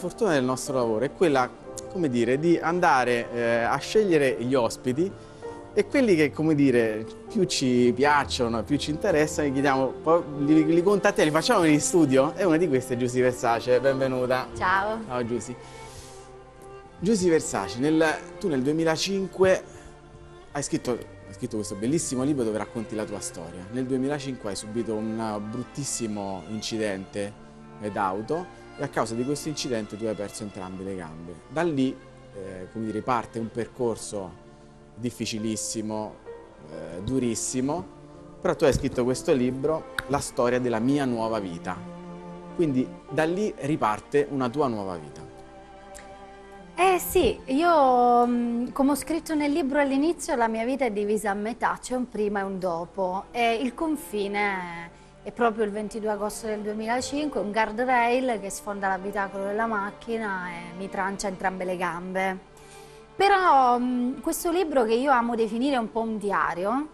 fortuna del nostro lavoro è quella, come dire, di andare eh, a scegliere gli ospiti e quelli che, come dire, più ci piacciono, più ci interessano, li chiediamo, poi li, li contattiamo, li facciamo in studio. E una di queste è Giusy Versace, benvenuta. Ciao. Ciao Giusy. Giusy Versace, nel, tu nel 2005 hai scritto, hai scritto questo bellissimo libro dove racconti la tua storia. Nel 2005 hai subito un bruttissimo incidente d'auto e a causa di questo incidente tu hai perso entrambe le gambe. Da lì, eh, come dire, parte un percorso difficilissimo, eh, durissimo, però tu hai scritto questo libro, La storia della mia nuova vita. Quindi da lì riparte una tua nuova vita. Eh sì, io mm, come ho scritto nel libro all'inizio la mia vita è divisa a metà, c'è un prima e un dopo e il confine è proprio il 22 agosto del 2005, un guardrail che sfonda l'abitacolo della macchina e mi trancia entrambe le gambe. Però mh, questo libro che io amo definire un po' un diario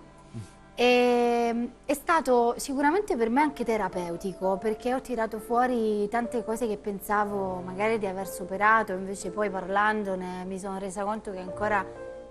è, è, stato sicuramente per me anche terapeutico perché ho tirato fuori tante cose che pensavo magari di aver superato, invece poi parlandone mi sono resa conto che ancora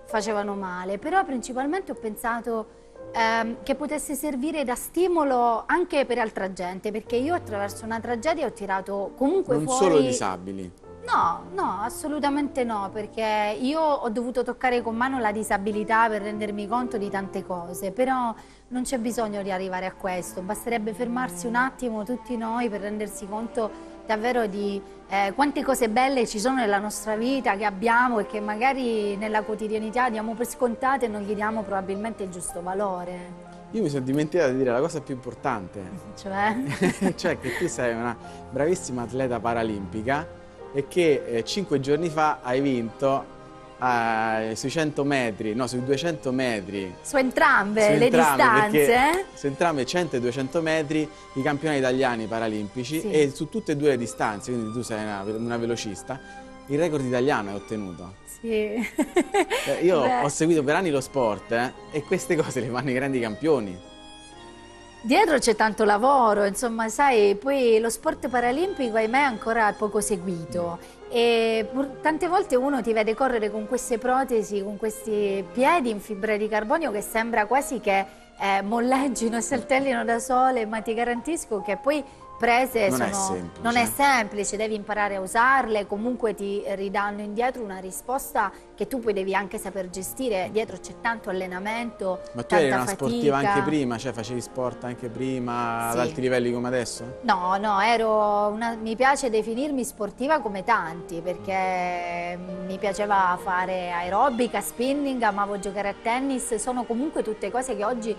facevano male, però principalmente ho pensato ehm, che potesse servire da stimolo anche per altra gente perché io attraverso una tragedia ho tirato comunque non fuori... Non solo disabili. No, no, assolutamente no, perché io ho dovuto toccare con mano la disabilità per rendermi conto di tante cose, però non c'è bisogno di arrivare a questo, basterebbe fermarsi un attimo tutti noi per rendersi conto davvero di eh, quante cose belle ci sono nella nostra vita, che abbiamo e che magari nella quotidianità diamo per scontate e non gli diamo probabilmente il giusto valore. Io mi sono dimenticato di dire la cosa più importante. Cioè? cioè che tu sei una bravissima atleta paralimpica è che eh, cinque giorni fa hai vinto eh, sui 100 metri, no, sui 200 metri. Su entrambe su le entrambe, distanze? Su entrambe 100 e 200 metri i campionati italiani paralimpici sì. e su tutte e due le distanze, quindi tu sei una, una velocista, il record italiano hai ottenuto. Sì. Io Beh. ho seguito per anni lo sport eh, e queste cose le fanno i grandi campioni. Dietro c'è tanto lavoro, insomma, sai, poi lo sport paralimpico ahimè è ancora poco seguito e tante volte uno ti vede correre con queste protesi, con questi piedi in fibra di carbonio che sembra quasi che eh, molleggino e saltellino da sole, ma ti garantisco che poi prese non, sono, è semplice. non è semplice, devi imparare a usarle, comunque ti ridanno indietro una risposta che tu poi devi anche saper gestire, dietro c'è tanto allenamento, Ma tu eri una fatica. sportiva anche prima, cioè facevi sport anche prima sì. ad alti livelli come adesso? No, no, ero una, mi piace definirmi sportiva come tanti perché mi piaceva fare aerobica, spinning, amavo giocare a tennis, sono comunque tutte cose che oggi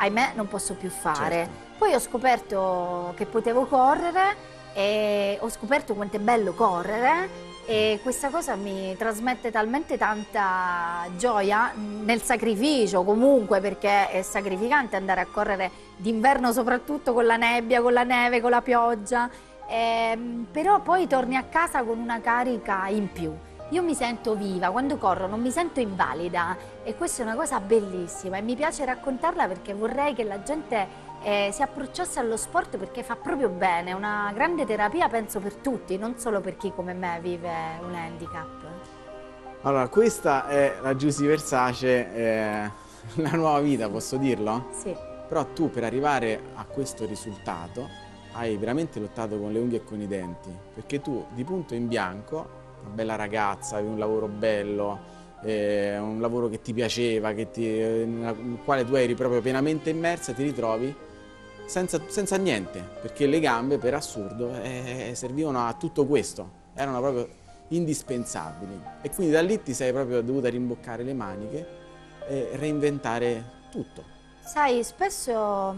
ahimè non posso più fare. Certo. Poi ho scoperto che potevo correre e ho scoperto quanto è bello correre e questa cosa mi trasmette talmente tanta gioia nel sacrificio comunque perché è sacrificante andare a correre d'inverno soprattutto con la nebbia, con la neve, con la pioggia, ehm, però poi torni a casa con una carica in più. Io mi sento viva, quando corro non mi sento invalida e questa è una cosa bellissima e mi piace raccontarla perché vorrei che la gente eh, si approcciasse allo sport perché fa proprio bene, è una grande terapia penso per tutti, non solo per chi come me vive un handicap. Allora, questa è la Giusy Versace, eh, la nuova vita, posso dirlo? Sì. Però tu per arrivare a questo risultato hai veramente lottato con le unghie e con i denti, perché tu di punto in bianco una bella ragazza, avevi un lavoro bello, eh, un lavoro che ti piaceva, che ti, nel quale tu eri proprio pienamente immersa, ti ritrovi senza, senza niente, perché le gambe per assurdo eh, servivano a tutto questo, erano proprio indispensabili e quindi da lì ti sei proprio dovuta rimboccare le maniche e reinventare tutto. Sai, spesso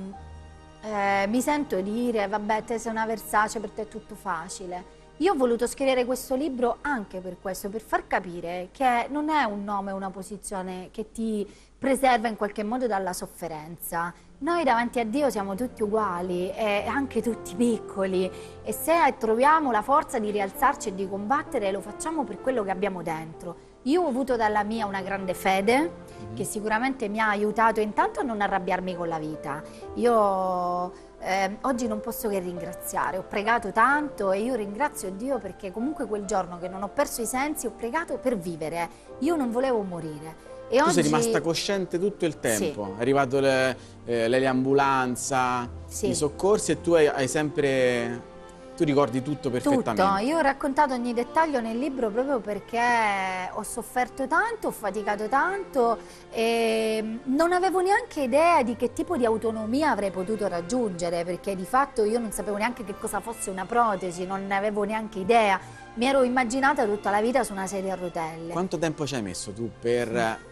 eh, mi sento dire, vabbè, te sei una Versace, per te è tutto facile. Io ho voluto scrivere questo libro anche per questo, per far capire che non è un nome, una posizione che ti preserva in qualche modo dalla sofferenza. Noi davanti a Dio siamo tutti uguali e anche tutti piccoli e se troviamo la forza di rialzarci e di combattere lo facciamo per quello che abbiamo dentro. Io ho avuto dalla mia una grande fede mm-hmm. che sicuramente mi ha aiutato intanto a non arrabbiarmi con la vita. Io eh, oggi non posso che ringraziare, ho pregato tanto e io ringrazio Dio perché comunque quel giorno che non ho perso i sensi ho pregato per vivere, io non volevo morire. E tu oggi... sei rimasta cosciente tutto il tempo, sì. è arrivato eh, l'eliambulanza, sì. i soccorsi e tu hai, hai sempre tu ricordi tutto perfettamente? Tutto, io ho raccontato ogni dettaglio nel libro proprio perché ho sofferto tanto, ho faticato tanto e non avevo neanche idea di che tipo di autonomia avrei potuto raggiungere perché di fatto io non sapevo neanche che cosa fosse una protesi, non ne avevo neanche idea. Mi ero immaginata tutta la vita su una sedia a rotelle. Quanto tempo ci hai messo tu per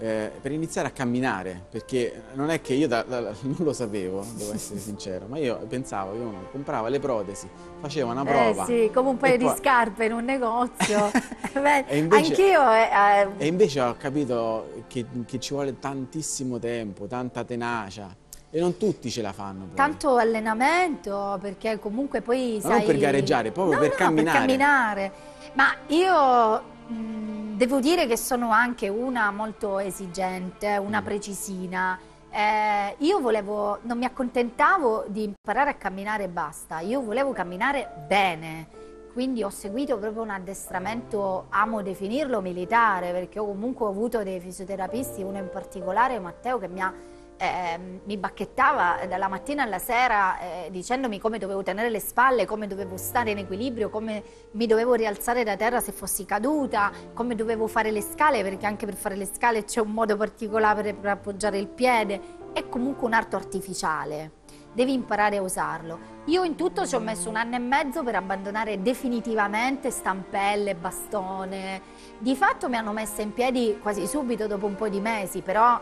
eh, per iniziare a camminare, perché non è che io da, da, non lo sapevo, devo essere sincero, ma io pensavo che uno comprava le protesi, faceva una prova. Eh sì, come un paio poi... di scarpe in un negozio. Anch'io. Eh, eh... E invece ho capito che, che ci vuole tantissimo tempo, tanta tenacia. E non tutti ce la fanno. Poi. Tanto allenamento, perché comunque poi Ma sai... non per gareggiare, proprio no, per, no, camminare. per camminare. Ma io devo dire che sono anche una molto esigente, una mm. precisina. Eh, io volevo, non mi accontentavo di imparare a camminare e basta, io volevo camminare bene. Quindi ho seguito proprio un addestramento, amo definirlo militare, perché ho comunque avuto dei fisioterapisti, uno in particolare, Matteo, che mi ha eh, mi bacchettava dalla mattina alla sera eh, dicendomi come dovevo tenere le spalle, come dovevo stare in equilibrio, come mi dovevo rialzare da terra se fossi caduta, come dovevo fare le scale, perché anche per fare le scale c'è un modo particolare per appoggiare il piede, è comunque un arto artificiale. Devi imparare a usarlo. Io in tutto ci ho messo un anno e mezzo per abbandonare definitivamente stampelle, bastone. Di fatto mi hanno messa in piedi quasi subito dopo un po' di mesi, però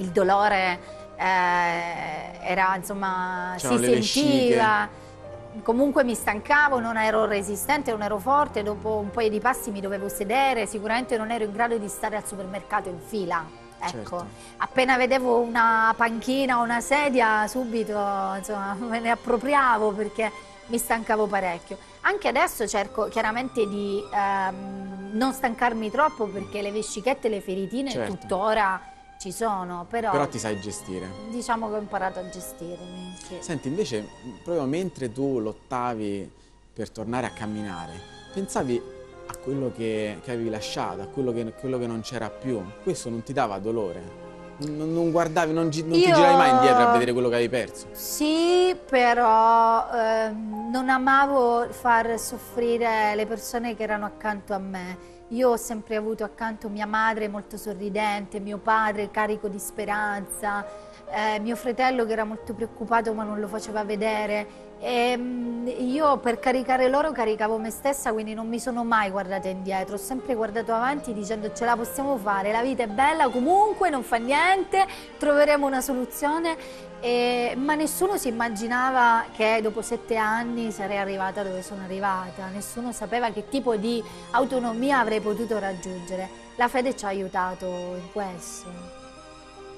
il dolore eh, era insomma si sentiva vesciche. comunque mi stancavo non ero resistente non ero forte dopo un paio di passi mi dovevo sedere sicuramente non ero in grado di stare al supermercato in fila ecco certo. appena vedevo una panchina o una sedia subito insomma me ne appropriavo perché mi stancavo parecchio anche adesso cerco chiaramente di ehm, non stancarmi troppo perché le vescichette le feritine certo. tuttora ci sono, però... Però ti sai gestire. Diciamo che ho imparato a gestirmi, sì. Senti, invece, proprio mentre tu lottavi per tornare a camminare, pensavi a quello che, che avevi lasciato, a quello che, quello che non c'era più. Questo non ti dava dolore? Non, non guardavi, non, non Io... ti giravi mai indietro a vedere quello che avevi perso? Sì, però eh, non amavo far soffrire le persone che erano accanto a me io ho sempre avuto accanto mia madre molto sorridente, mio padre carico di speranza, eh, mio fratello che era molto preoccupato ma non lo faceva vedere. E ehm, io per caricare loro caricavo me stessa, quindi non mi sono mai guardata indietro, ho sempre guardato avanti dicendo ce la possiamo fare, la vita è bella comunque, non fa niente, troveremo una soluzione, e, ma nessuno si immaginava che dopo sette anni sarei arrivata dove sono arrivata, nessuno sapeva che tipo di autonomia avrei potuto raggiungere. La fede ci ha aiutato in questo.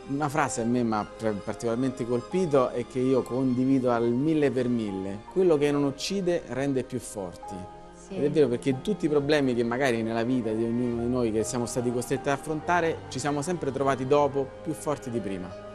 Una frase a me mi ha particolarmente colpito e che io condivido al mille per mille. Quello che non uccide rende più forti. Sì. Ed è vero perché tutti i problemi che magari nella vita di ognuno di noi che siamo stati costretti ad affrontare ci siamo sempre trovati dopo più forti di prima.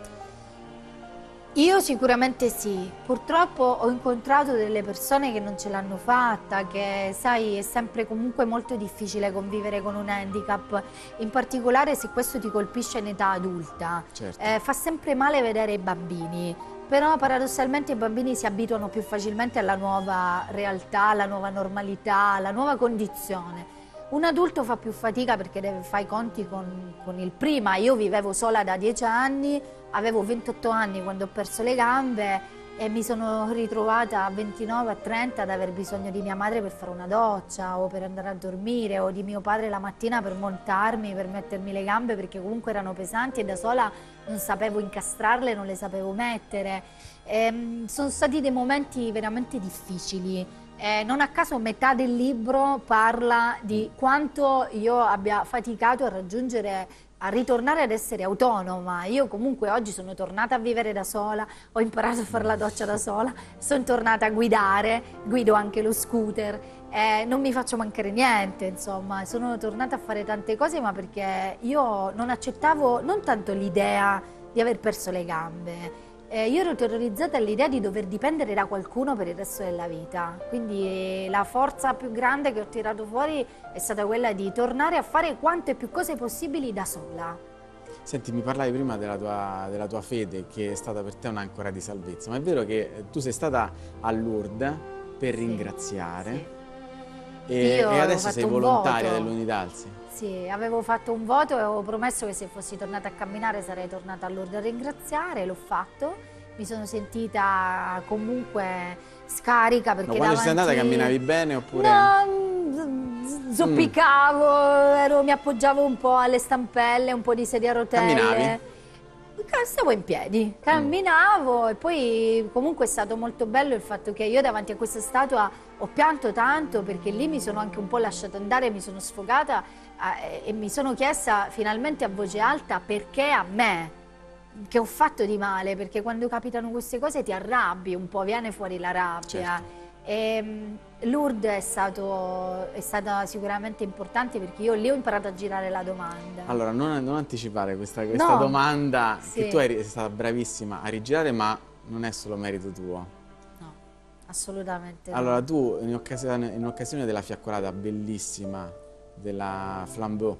Io sicuramente sì, purtroppo ho incontrato delle persone che non ce l'hanno fatta, che sai è sempre comunque molto difficile convivere con un handicap, in particolare se questo ti colpisce in età adulta. Certo. Eh, fa sempre male vedere i bambini, però paradossalmente i bambini si abituano più facilmente alla nuova realtà, alla nuova normalità, alla nuova condizione. Un adulto fa più fatica perché deve fare i conti con, con il prima. Io vivevo sola da dieci anni, avevo 28 anni quando ho perso le gambe e mi sono ritrovata a 29, a 30 ad aver bisogno di mia madre per fare una doccia o per andare a dormire o di mio padre la mattina per montarmi, per mettermi le gambe perché comunque erano pesanti e da sola non sapevo incastrarle, non le sapevo mettere. E, ehm, sono stati dei momenti veramente difficili eh, non a caso metà del libro parla di quanto io abbia faticato a raggiungere, a ritornare ad essere autonoma. Io comunque oggi sono tornata a vivere da sola, ho imparato a fare la doccia da sola, sono tornata a guidare, guido anche lo scooter, eh, non mi faccio mancare niente, insomma, sono tornata a fare tante cose ma perché io non accettavo non tanto l'idea di aver perso le gambe, eh, io ero terrorizzata all'idea di dover dipendere da qualcuno per il resto della vita, quindi eh, la forza più grande che ho tirato fuori è stata quella di tornare a fare quante più cose possibili da sola. Senti, mi parlavi prima della tua, della tua fede che è stata per te un'ancora di salvezza, ma è vero che tu sei stata a Lourdes per sì, ringraziare sì. E, e, adesso sei volontaria dell'Unidalsi. Sì, avevo fatto un voto e avevo promesso che se fossi tornata a camminare sarei tornata a Lourdes a ringraziare, l'ho fatto. Mi sono sentita comunque scarica perché Ma quando davanti... sei andata camminavi bene oppure... No, zoppicavo, mm. ero, mi appoggiavo un po' alle stampelle, un po' di sedia a rotelle. Camminavi? Stavo in piedi, camminavo mm. e poi comunque è stato molto bello il fatto che io davanti a questa statua ho pianto tanto perché lì mi sono anche un po' lasciata andare, mi sono sfogata eh, e mi sono chiesta finalmente a voce alta perché a me, che ho fatto di male, perché quando capitano queste cose ti arrabbi un po', viene fuori la rabbia. Certo. E, ehm, Lourdes è, stato, è, stata sicuramente importante perché io lì ho imparato a girare la domanda. Allora, non, non anticipare questa, questa no. domanda, sì. che tu eri, sei stata bravissima a rigirare, ma non è solo merito tuo. No, assolutamente Allora, no. tu in occasione, in occasione della fiaccolata bellissima della Flambeau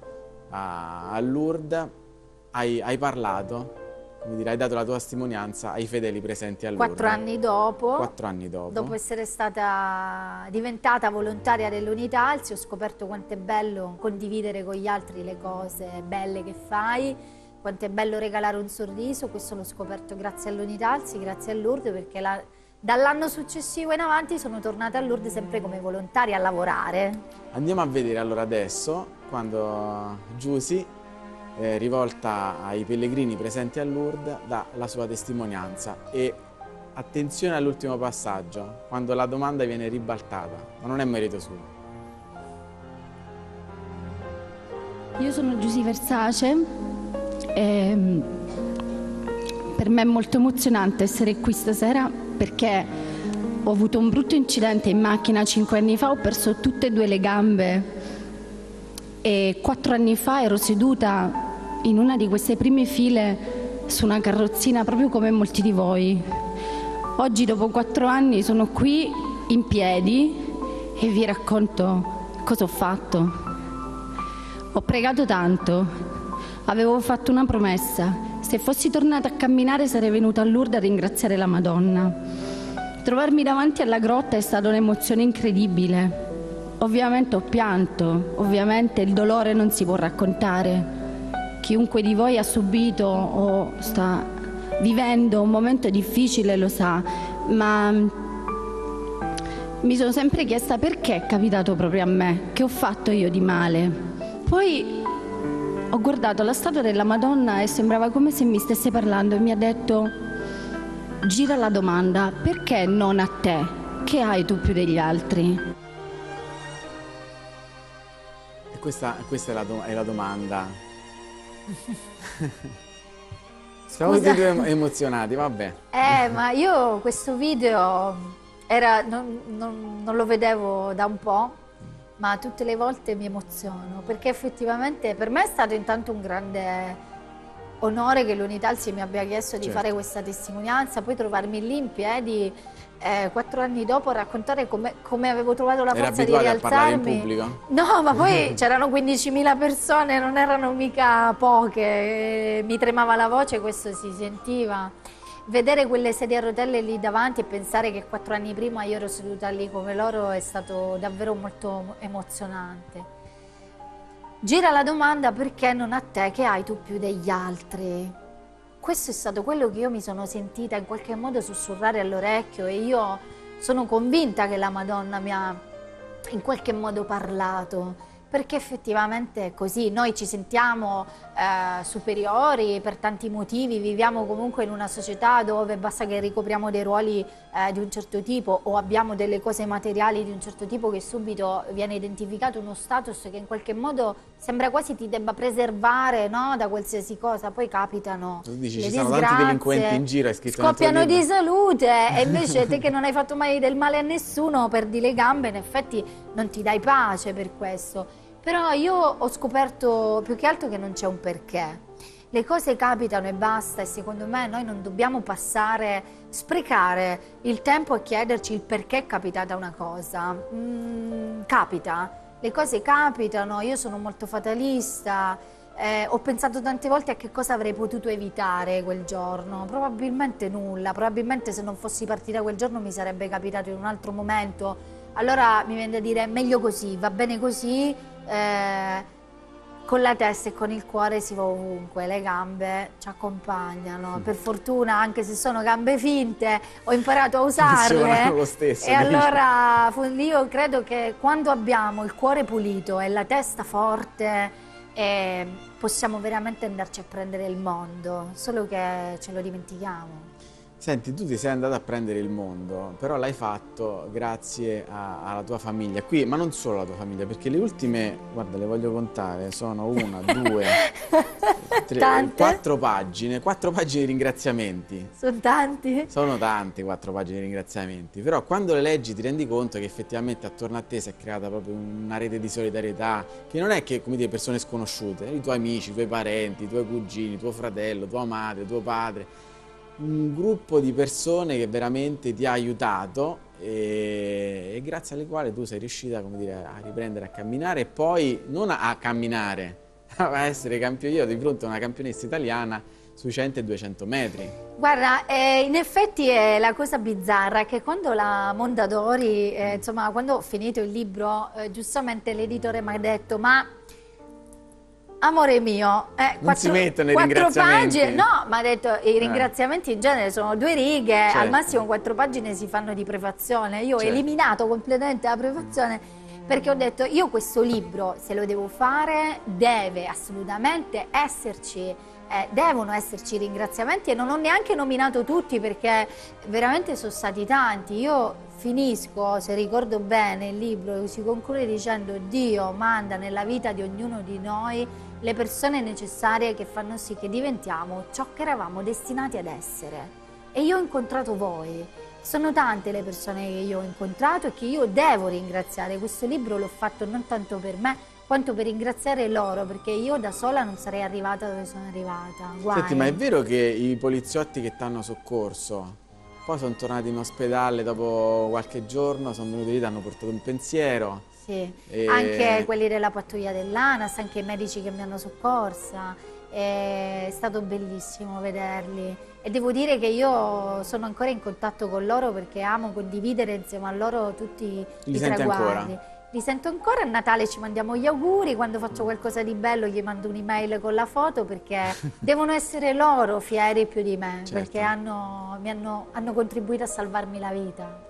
a, a Lourdes, hai, hai parlato come dire, hai dato la tua testimonianza ai fedeli presenti a Lourdes. Quattro anni dopo, Quattro anni dopo. dopo essere stata diventata volontaria dell'Unitalsi, ho scoperto quanto è bello condividere con gli altri le cose belle che fai, quanto è bello regalare un sorriso, questo l'ho scoperto grazie all'Unitalsi, grazie a Lourdes, perché la, dall'anno successivo in avanti sono tornata a Lourdes sempre come volontaria a lavorare. Andiamo a vedere allora adesso, quando Giusy eh, rivolta ai pellegrini presenti a Lourdes dà la sua testimonianza. E attenzione all'ultimo passaggio, quando la domanda viene ribaltata, ma non è merito suo. Io sono Giusy Versace. E mm, per me è molto emozionante essere qui stasera perché ho avuto un brutto incidente in macchina cinque anni fa, ho perso tutte e due le gambe. E quattro anni fa ero seduta in una di queste prime file su una carrozzina proprio come molti di voi. Oggi dopo quattro anni sono qui in piedi e vi racconto cosa ho fatto. Ho pregato tanto, avevo fatto una promessa, se fossi tornata a camminare sarei venuta a Lourdes a ringraziare la Madonna. Trovarmi davanti alla grotta è stata un'emozione incredibile. Ovviamente ho pianto, ovviamente il dolore non si può raccontare chiunque di voi ha subito o sta vivendo un momento difficile lo sa, ma mi sono sempre chiesta perché è capitato proprio a me, che ho fatto io di male. Poi ho guardato la statua della Madonna e sembrava come se mi stesse parlando e mi ha detto gira la domanda, perché non a te? Che hai tu più degli altri? Questa, questa è, la do- è la domanda siamo tutti due emozionati, vabbè. Eh, ma io questo video era, non, non, non, lo vedevo da un po', ma tutte le volte mi emoziono, perché effettivamente per me è stato intanto un grande onore che l'Unitalsi mi abbia chiesto di certo. fare questa testimonianza, poi trovarmi lì in piedi eh, quattro anni dopo raccontare come, come avevo trovato la forza di rialzarmi. No, ma poi c'erano 15.000 persone, non erano mica poche, mi tremava la voce, questo si sentiva. Vedere quelle sedie a rotelle lì davanti e pensare che quattro anni prima io ero seduta lì come loro è stato davvero molto emozionante. Gira la domanda perché non a te che hai tu più degli altri? Questo è stato quello che io mi sono sentita in qualche modo sussurrare all'orecchio e io sono convinta che la Madonna mi ha in qualche modo parlato perché effettivamente è così, noi ci sentiamo eh, superiori per tanti motivi, viviamo comunque in una società dove basta che ricopriamo dei ruoli eh, di un certo tipo o abbiamo delle cose materiali di un certo tipo che subito viene identificato uno status che in qualche modo sembra quasi ti debba preservare no, da qualsiasi cosa, poi capitano tu dici, ci sono tanti delinquenti in giro, scoppiano di salute e invece te che non hai fatto mai del male a nessuno perdi le gambe, in effetti non ti dai pace per questo. Però io ho scoperto più che altro che non c'è un perché. le cose capitano e basta e secondo me noi non dobbiamo passare, sprecare il tempo a chiederci il perché è capitata una cosa. Mm, capita, le cose capitano, io sono molto fatalista, eh, ho pensato tante volte a che cosa avrei potuto evitare quel giorno, probabilmente nulla, probabilmente se non fossi partita quel giorno mi sarebbe capitato in un altro momento, allora mi viene da dire meglio così, va bene così, eh, con la testa e con il cuore si va ovunque, le gambe ci accompagnano, per fortuna anche se sono gambe finte ho imparato a usarle. lo stesso, e allora io credo che quando abbiamo il cuore pulito e la testa forte eh, possiamo veramente andarci a prendere il mondo, solo che ce lo dimentichiamo. Senti, tu ti sei andato a prendere il mondo, però l'hai fatto grazie a, alla tua famiglia. Qui, ma non solo alla tua famiglia, perché le ultime, guarda, le voglio contare, sono una, due, tre, quattro pagine, quattro pagine di ringraziamenti. Sono tanti? Sono tanti quattro pagine di ringraziamenti, però quando le leggi ti rendi conto che effettivamente attorno a te si è creata proprio una rete di solidarietà, che non è che, come dire, persone sconosciute, i tuoi amici, i tuoi parenti, i tuoi cugini, tuo fratello, tua madre, tuo padre un gruppo di persone che veramente ti ha aiutato e, e grazie alle quali tu sei riuscita dire, a riprendere a camminare e poi non a, a camminare, a essere campione, io di fronte a una campionessa italiana sui 100 e 200 metri. Guarda, eh, in effetti è la cosa bizzarra che quando la Mondadori, eh, insomma, quando ho finito il libro, eh, giustamente l'editore mi ha detto ma Amore mio, eh, non quattro, si mettono i ringraziamenti. Pagine, no, ma ha detto i eh. ringraziamenti in genere sono due righe, certo. al massimo quattro pagine si fanno di prefazione. Io certo. ho eliminato completamente la prefazione perché ho detto io questo libro, se lo devo fare, deve assolutamente esserci, eh, devono esserci ringraziamenti e non ho neanche nominato tutti perché veramente sono stati tanti. Io finisco, se ricordo bene, il libro si conclude dicendo Dio manda nella vita di ognuno di noi le persone necessarie che fanno sì che diventiamo ciò che eravamo destinati ad essere. E io ho incontrato voi. Sono tante le persone che io ho incontrato e che io devo ringraziare. Questo libro l'ho fatto non tanto per me, quanto per ringraziare loro, perché io da sola non sarei arrivata dove sono arrivata. Guai. Senti, ma è vero che i poliziotti che ti hanno soccorso poi sono tornati in ospedale dopo qualche giorno, sono venuti lì, ti hanno portato un pensiero? Sì, e... anche quelli della pattuglia dell'ANAS, anche i medici che mi hanno soccorsa. È stato bellissimo vederli e devo dire che io sono ancora in contatto con loro perché amo condividere insieme a loro tutti Li i traguardi. Ancora? Li sento ancora, a Natale ci mandiamo gli auguri, quando faccio qualcosa di bello gli mando un'email con la foto perché devono essere loro fieri più di me, certo. perché hanno, mi hanno, hanno contribuito a salvarmi la vita.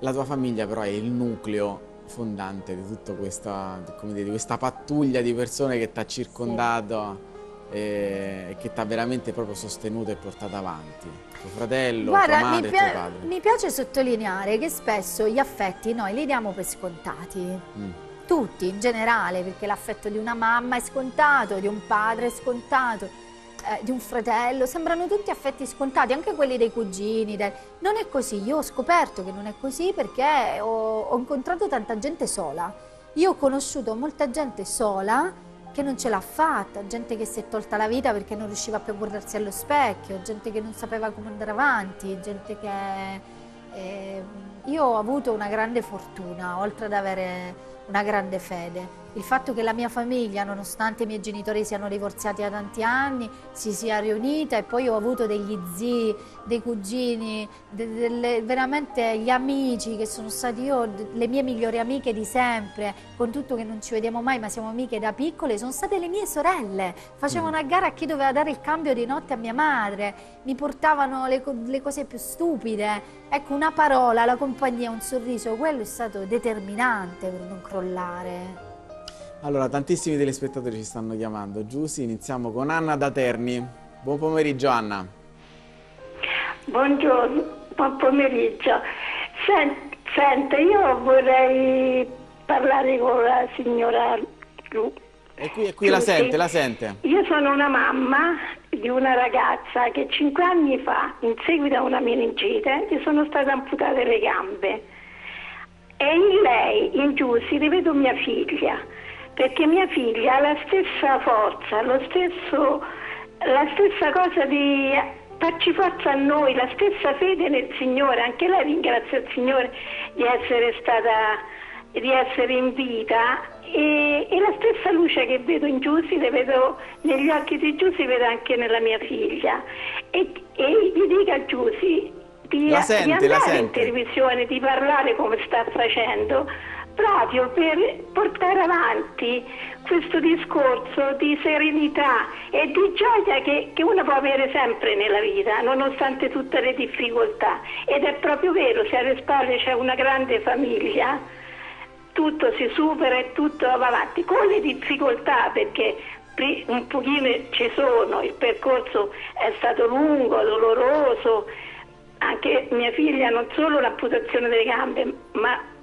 La tua famiglia però è il nucleo fondante di tutta questa, dire, questa pattuglia di persone che ti ha circondato e, che ti ha veramente proprio sostenuto e portato avanti. Tuo fratello, Guarda, tua madre mi, tuo padre. mi piace sottolineare che spesso gli affetti noi li diamo per scontati. Mm. Tutti in generale, perché l'affetto di una mamma è scontato, di un padre è scontato eh, di un fratello, sembrano tutti affetti scontati, anche quelli dei cugini. Dei... Non è così, io ho scoperto che non è così perché ho, ho incontrato tanta gente sola. Io ho conosciuto molta gente sola che non ce l'ha fatta, gente che si è tolta la vita perché non riusciva più a guardarsi allo specchio, gente che non sapeva come andare avanti, gente che... Eh, io ho avuto una grande fortuna, oltre ad avere una grande fede il fatto che la mia famiglia, nonostante i miei genitori siano divorziati da tanti anni, si sia riunita e poi ho avuto degli zii, dei cugini, de, de, veramente gli amici che sono stati io, le mie migliori amiche di sempre, con tutto che non ci vediamo mai ma siamo amiche da piccole, sono state le mie sorelle, facevano a gara a chi doveva dare il cambio di notte a mia madre, mi portavano le, le cose più stupide, ecco una parola, la compagnia, un sorriso, quello è stato determinante per non crollare. Allora, tantissimi telespettatori ci stanno chiamando. Giussi, iniziamo con Anna da Terni. Buon pomeriggio Anna. Buongiorno, buon pomeriggio. Senta, senta io vorrei parlare con la signora Lu. E qui, e qui la sente, la sente. Io sono una mamma di una ragazza che cinque anni fa, in seguito a una meningite, gli sono state amputate le gambe. E in lei, in Giussi, rivedo mia figlia perché mia figlia ha la stessa forza, lo stesso la stessa cosa di farci forza a noi, la stessa fede nel Signore, anche lei ringrazia il Signore di essere stata, di essere in vita. E, e la stessa luce che vedo in Giussi, le vedo negli occhi di Giussi, vedo anche nella mia figlia. E, e gli dica a Giussi di, sente, di andare in televisione, di parlare come sta facendo, proprio per portare avanti questo discorso di serenità e di gioia che, che uno può avere sempre nella vita, nonostante tutte le difficoltà. Ed è proprio vero, se alle spalle c'è una grande famiglia, tutto si supera e tutto va avanti, con le difficoltà perché un pochino ci sono, il percorso è stato lungo, doloroso, anche mia figlia non solo l'amputazione delle gambe, ma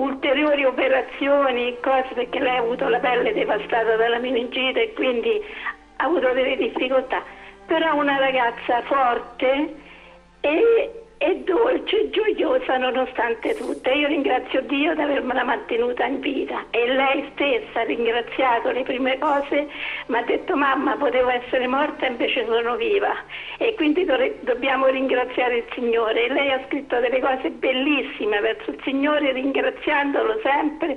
ulteriori operazioni, cose perché lei ha avuto la pelle devastata dalla meningite e quindi ha avuto delle difficoltà, però una ragazza forte e, e dolce, gioiosa nonostante tutto. E Io ringrazio Dio di avermela mantenuta in vita e lei stessa ha ringraziato le prime cose, mi ha detto mamma potevo essere morta e invece sono viva e quindi dore- dobbiamo ringraziare il Signore. E lei ha scritto delle cose bellissime verso il Signore ringraziandolo sempre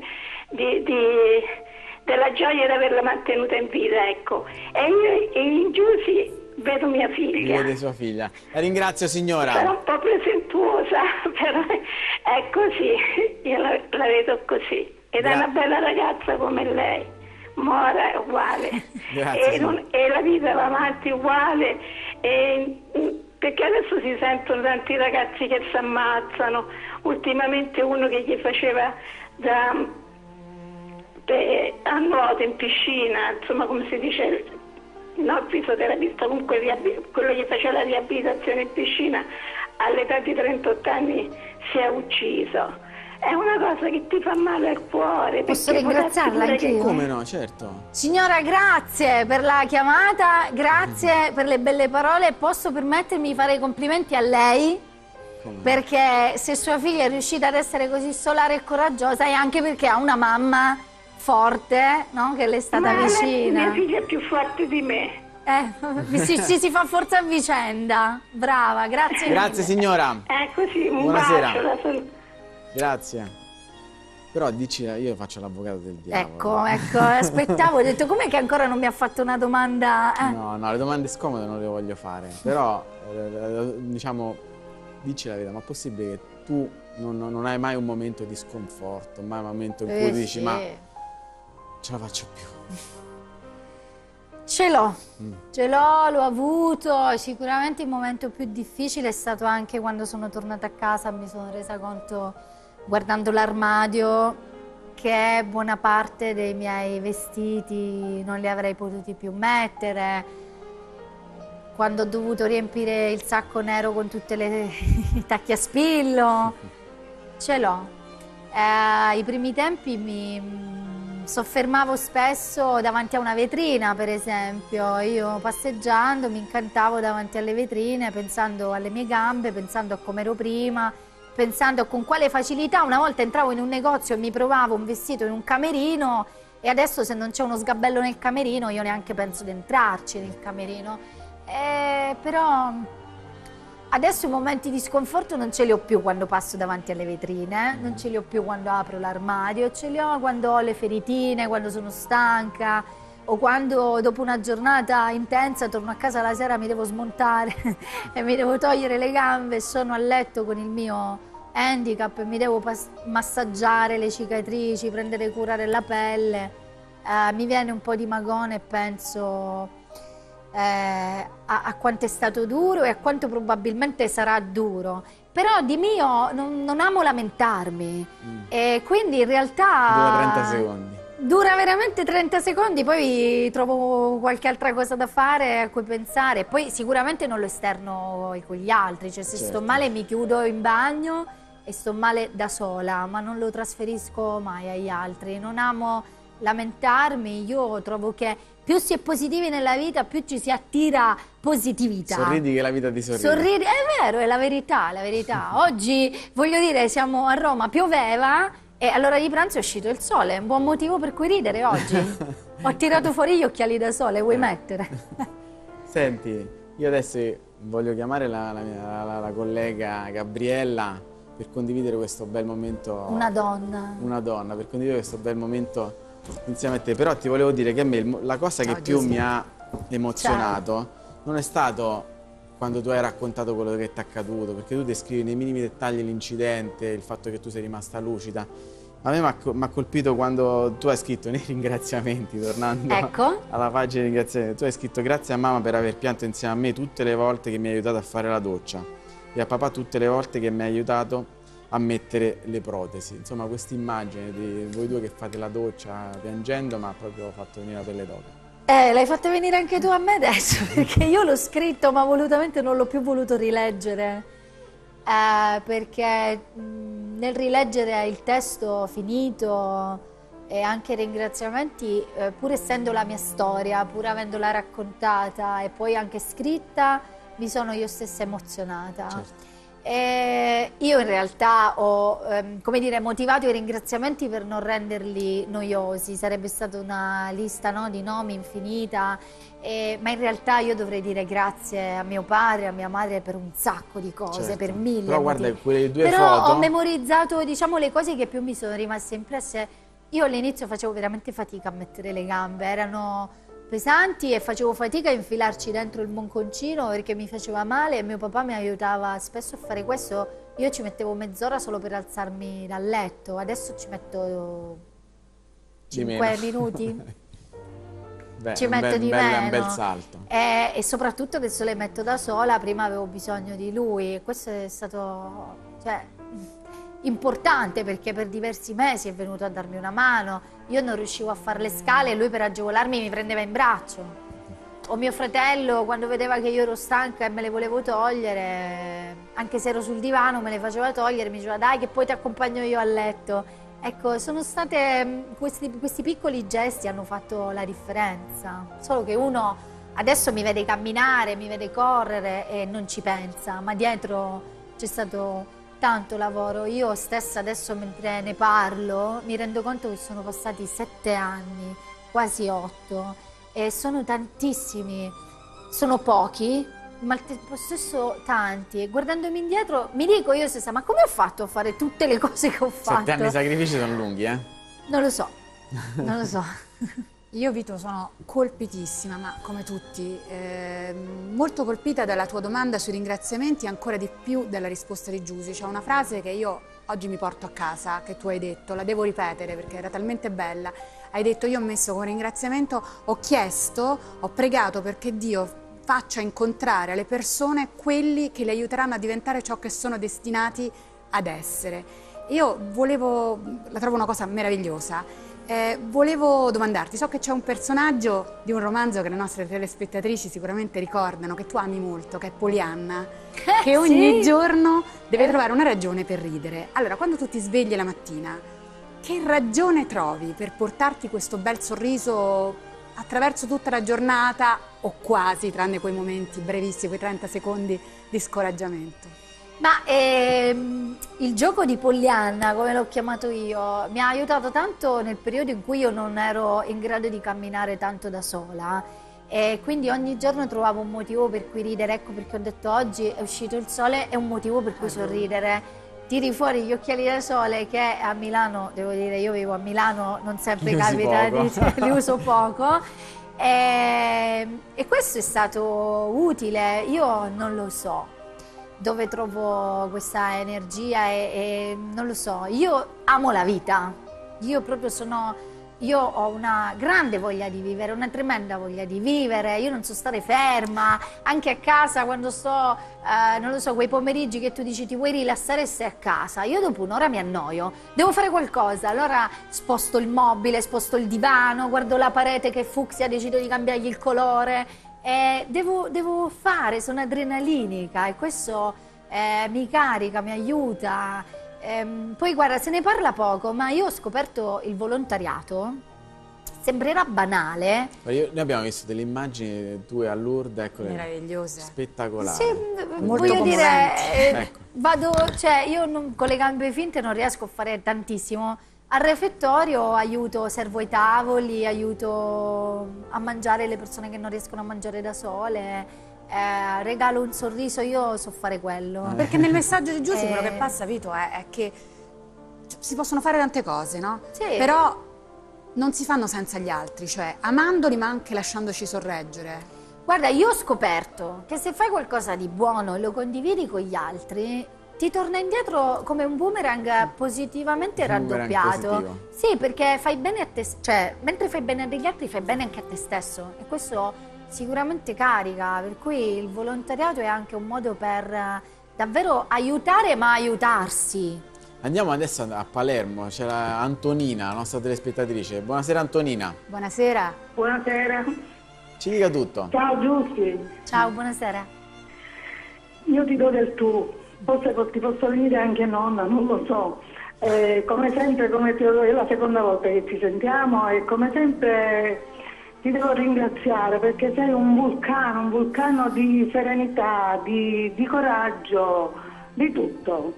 di- di- della gioia di averla mantenuta in vita. Ecco. E io e in Giussi vedo mia figlia. Vede sua figlia. La ringrazio signora. Sarà un po' presentuosa, però è così, io la, la vedo così. Ed è Gra- una bella ragazza come lei, Mora è uguale. Grazie, e, non- e la vita va avanti uguale. E, mm, perché adesso si sentono tanti ragazzi che si ammazzano. Ultimamente uno che gli faceva da, eh, a nuoto in piscina, insomma come si dice, no, il fisioterapista, comunque quello che faceva la riabilitazione in piscina all'età di 38 anni si è ucciso. È una cosa che ti fa male al cuore. Posso ringraziarla darsi pure che- anch'io? Come no, certo. Signora, grazie per la chiamata, grazie per le belle parole. Posso permettermi di fare i complimenti a lei? Come. Perché se sua figlia è riuscita ad essere così solare e coraggiosa è anche perché ha una mamma forte, no? Che le è stata Ma vicina. mia figlia è più forte di me. Eh, ci, ci si fa forza a vicenda. Brava, grazie. Grazie mille. signora. È così, un Buonasera. bacio. la Grazie. Però dici, io faccio l'avvocato del diavolo. Ecco, ecco, aspettavo, ho detto com'è che ancora non mi ha fatto una domanda? Eh, No, no, le domande scomode non le voglio fare. Però, eh, diciamo, dici la verità, ma è possibile che tu non, non- non hai mai un momento di sconforto, mai un momento in cui eh, dici, sì. ma ce la faccio più. Ce l'ho, Mm. ce l'ho, l'ho avuto. Sicuramente il momento più difficile è stato anche quando sono tornata a casa, mi sono resa conto, guardando l'armadio, che buona parte dei miei vestiti non li avrei potuti più mettere. Quando ho dovuto riempire il sacco nero con tutte le i tacchi a spillo, ce l'ho. Eh, I primi tempi mi soffermavo spesso davanti a una vetrina, per esempio. Io passeggiando mi incantavo davanti alle vetrine, pensando alle mie gambe, pensando a come ero prima, pensando con quale facilità una volta entravo in un negozio e mi provavo un vestito in un camerino e adesso se non c'è uno sgabello nel camerino io neanche penso di entrarci nel camerino. Eh, però Adesso i momenti di sconforto non ce li ho più quando passo davanti alle vetrine, non ce li ho più quando apro l'armadio, ce li ho quando ho le feritine, quando sono stanca o quando dopo una giornata intensa torno a casa la sera mi devo smontare e mi devo togliere le gambe sono a letto con il mio handicap e mi devo massaggiare le cicatrici, prendere cura della pelle. Eh, mi viene un po' di magone e penso eh, a, a quanto è stato duro e a quanto probabilmente sarà duro. Però di mio non, non amo lamentarmi e quindi in realtà... Mm. Dura 30 secondi. Dura veramente 30 secondi, poi trovo qualche altra cosa da fare, a cui pensare. Poi sicuramente non lo esterno con gli altri, cioè se sto Certo. male mi chiudo in bagno e sto male da sola, ma non lo trasferisco mai agli altri. Non amo lamentarmi, io trovo che più si è positivi nella vita, più ci si attira positività. Sorridi che la vita ti sorride. Sorridi, è vero, è la verità, è la verità. Oggi, voglio dire, siamo a Roma, pioveva e all'ora di pranzo è uscito il sole, è un buon motivo per cui ridere oggi. Ho tirato fuori gli occhiali da sole, vuoi mettere? Senti, io adesso voglio chiamare la, la, mia, la, la collega Gabriella per condividere questo bel momento. Una donna. Una donna, per condividere questo bel momento insieme a te. Però ti volevo dire che a me la cosa che più mi ha emozionato Ciao. non è stato quando tu hai raccontato quello che ti è accaduto, perché tu descrivi nei minimi dettagli l'incidente, il fatto che tu sei rimasta lucida. A me mi ha colpito quando tu hai scritto nei ringraziamenti, tornando ecco. alla pagina di ringraziamenti, tu hai scritto grazie a mamma per aver pianto insieme a me tutte le volte che mi hai aiutato a fare la doccia e a papà tutte le volte che mi hai aiutato a mettere le protesi. Insomma, questa immagine di voi due che fate la doccia piangendo mi ha proprio fatto venire la pelle d'oca. Eh, l'hai fatta venire anche tu a me adesso, perché io l'ho scritto ma volutamente non l'ho più voluto rileggere. Eh, perché nel rileggere il testo finito e anche ringraziamenti, eh, pur essendo la mia storia, pur avendola raccontata e poi anche scritta, mi sono io stessa emozionata. Certo. Eh, io in realtà ho ehm, come dire, motivato i ringraziamenti per non renderli noiosi, sarebbe stata una lista no, di nomi infinita, eh, ma in realtà io dovrei dire grazie a mio padre, a mia madre per un sacco di cose, certo. per mille. Però guarda, quelle due Però foto... ho memorizzato diciamo, le cose che più mi sono rimaste impresse. Io all'inizio facevo veramente fatica a mettere le gambe, erano pesanti e facevo fatica a infilarci dentro il monconcino perché mi faceva male e mio papà mi aiutava spesso a fare questo. Io ci mettevo mezz'ora solo per alzarmi dal letto, adesso ci metto 5 minuti. Beh, ci metto bel, di bel, meno. Un bel salto. E, e, soprattutto adesso le metto da sola, prima avevo bisogno di lui e questo è stato cioè, importante perché per diversi mesi è venuto a darmi una mano io non riuscivo a fare le scale e lui per agevolarmi mi prendeva in braccio. O mio fratello, quando vedeva che io ero stanca e me le volevo togliere, anche se ero sul divano, me le faceva togliere, mi diceva dai che poi ti accompagno io a letto. Ecco, sono state mm, questi, questi piccoli gesti hanno fatto la differenza. Solo che uno adesso mi vede camminare, mi vede correre e non ci pensa, ma dietro c'è stato tanto lavoro. Io stessa adesso mentre ne parlo mi rendo conto che sono passati sette anni, quasi otto, e sono tantissimi. Sono pochi, ma al tempo stesso tanti. E guardandomi indietro mi dico io stessa, ma come ho fatto a fare tutte le cose che ho fatto? Sette anni di sacrifici sono lunghi, eh? Non lo so, non lo so. Io Vito sono colpitissima, ma come tutti, eh, molto colpita dalla tua domanda sui ringraziamenti e ancora di più dalla risposta di Giusy. C'è una frase che io oggi mi porto a casa, che tu hai detto, la devo ripetere perché era talmente bella. Hai detto io ho messo come ringraziamento, ho chiesto, ho pregato perché Dio faccia incontrare alle persone quelli che le aiuteranno a diventare ciò che sono destinati ad essere. Io volevo, la trovo una cosa meravigliosa eh, volevo domandarti, so che c'è un personaggio di un romanzo che le nostre telespettatrici sicuramente ricordano, che tu ami molto, che è Polianna, che ogni sì. giorno deve eh. trovare una ragione per ridere. Allora, quando tu ti svegli la mattina, che ragione trovi per portarti questo bel sorriso attraverso tutta la giornata o quasi, tranne quei momenti brevissimi, quei 30 secondi di scoraggiamento? Ma ehm, il gioco di Poglianna, come l'ho chiamato io, mi ha aiutato tanto nel periodo in cui io non ero in grado di camminare tanto da sola e quindi ogni giorno trovavo un motivo per cui ridere, ecco perché ho detto oggi è uscito il sole, è un motivo per cui sorridere. Tiri fuori gli occhiali da sole che a Milano, devo dire, io vivo a Milano, non sempre li capita, di, li uso poco. E, e questo è stato utile, io non lo so dove trovo questa energia e, e, non lo so, io amo la vita, io proprio sono, io ho una grande voglia di vivere, una tremenda voglia di vivere, io non so stare ferma, anche a casa quando sto, eh, non lo so, quei pomeriggi che tu dici ti vuoi rilassare e sei a casa, io dopo un'ora mi annoio, devo fare qualcosa, allora sposto il mobile, sposto il divano, guardo la parete che fucsia, decido di cambiargli il colore eh, devo, devo, fare, sono adrenalinica e questo eh, mi carica, mi aiuta. Eh, poi guarda, se ne parla poco, ma io ho scoperto il volontariato. Sembrerà banale. Io, noi abbiamo visto delle immagini tue a Lourdes, ecco, meravigliose, spettacolari. Sì, Molto voglio dire, eh, ecco. vado, cioè, io non, con le gambe finte non riesco a fare tantissimo al refettorio aiuto, servo i tavoli, aiuto a mangiare le persone che non riescono a mangiare da sole, eh, regalo un sorriso, io so fare quello. Perché nel messaggio di Giussi Eh. quello che passa, Vito, è, è che si possono fare tante cose, no? Sì. Però non si fanno senza gli altri, cioè amandoli ma anche lasciandoci sorreggere. Guarda, io ho scoperto che se fai qualcosa di buono e lo condividi con gli altri, ti torna indietro come un boomerang positivamente boomerang raddoppiato. positivo. Sì, perché fai bene a te, cioè, mentre fai bene agli altri, fai bene anche a te stesso. E questo sicuramente carica, per cui il volontariato è anche un modo per eh, davvero aiutare, ma aiutarsi. Andiamo adesso a Palermo, c'era Antonina, la nostra telespettatrice. Buonasera Antonina, Buonasera. Buonasera. ci dica tutto. Ciao Giussi, Ciao, buonasera. io ti do del tu, forse ti posso venire anche nonna, non lo so. Eh, come sempre, come ti, è la seconda volta che ci sentiamo e come sempre ti devo ringraziare perché sei un vulcano, un vulcano di serenità, di, di coraggio, di tutto.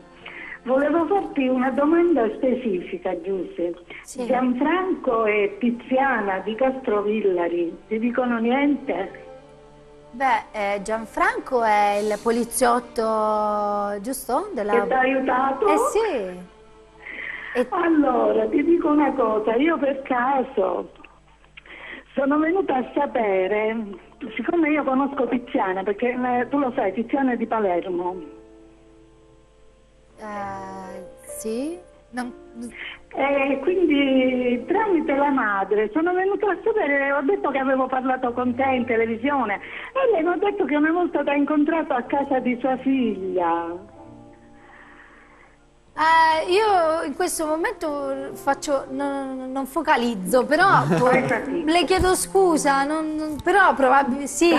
Volevo farti una domanda specifica, Giussi. Sì. Gianfranco e Tiziana di Castrovillari ti dicono niente? Beh, eh, Gianfranco è il poliziotto, giusto? Della... Che ti ha aiutato? Eh sì. E- Allora, ti dico una cosa, io per caso sono venuta a sapere, siccome io conosco Tiziana, perché eh, tu lo sai, Tiziana è di Palermo, Eh, sì? Non- e quindi tramite la madre sono venuta a sapere, ho detto che avevo parlato con te in televisione e lei mi ha detto che una volta ti ha incontrato a casa di sua figlia. Eh, io in questo momento faccio, non, non focalizzo, però le chiedo scusa, non- non- però probabilmente sì,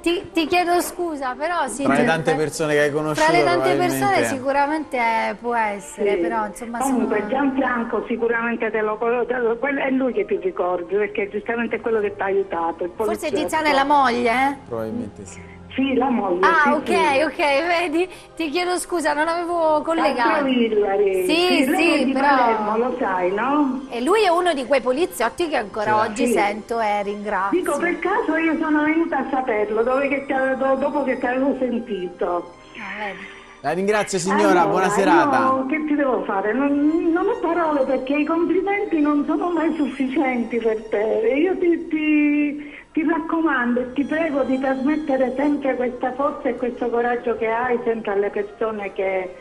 ti, ti chiedo scusa, però sì. Tra le cioè, tante per- persone che hai conosciuto, Tra le tante persone sicuramente eh, può essere, Sì. però insomma Comunque sono... Gianfranco sicuramente te lo, te lo- quello- è lui che ti ricordi perché giustamente è quello che ti ha aiutato. il Forse poliziotto. Tiziana è la moglie, eh? Probabilmente sì. Sì, la moglie. Ah, sì, ok, sì. ok, vedi? Ti chiedo scusa, non avevo collegato. Castrovillari. Sì, lei è sì, di però... Palermo, lo sai, no? E lui è uno di quei poliziotti che ancora Sì. oggi Sì. sento e ringrazio. Dico per caso io sono venuta a saperlo dove che ti avevo- dopo che ti avevo sentito. Ah, vedi. La ringrazio signora, Allora, buona serata. io che ti devo fare? Non, non ho parole perché i complimenti non sono mai sufficienti per te. E io ti, ti- ti raccomando e ti prego di trasmettere sempre questa forza e questo coraggio che hai sempre alle persone che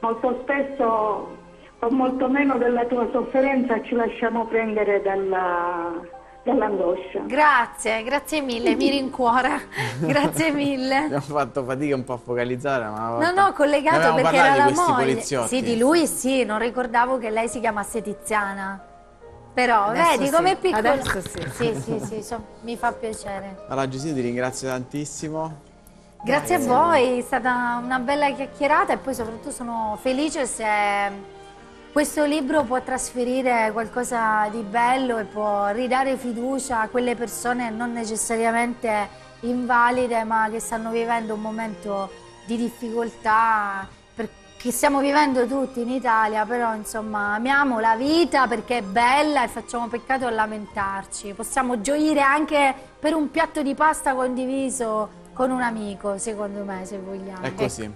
molto spesso con molto meno della tua sofferenza ci lasciamo prendere dalla- dall'angoscia. Grazie, grazie mille, mi rincuora. Grazie mille. Abbiamo fatto fatica un po' a focalizzare, ma volta- ho collegato perché era la moglie. poliziotti. Sì, di lui sì, non ricordavo che lei si chiamasse Tiziana. Però, Adesso vedi sì, com'è piccola. adesso sì. Sì, sì, sì, so- mi fa piacere. Allora Giuseppe ti ringrazio tantissimo. Grazie a voi, è stata una bella chiacchierata e poi soprattutto sono felice se questo libro può trasferire qualcosa di bello e può ridare fiducia a quelle persone non necessariamente invalide ma che stanno vivendo un momento di difficoltà che stiamo vivendo tutti in Italia, però insomma amiamo la vita perché è bella e facciamo peccato a lamentarci. Possiamo gioire anche per un piatto di pasta condiviso con un amico, secondo me, se vogliamo. È così.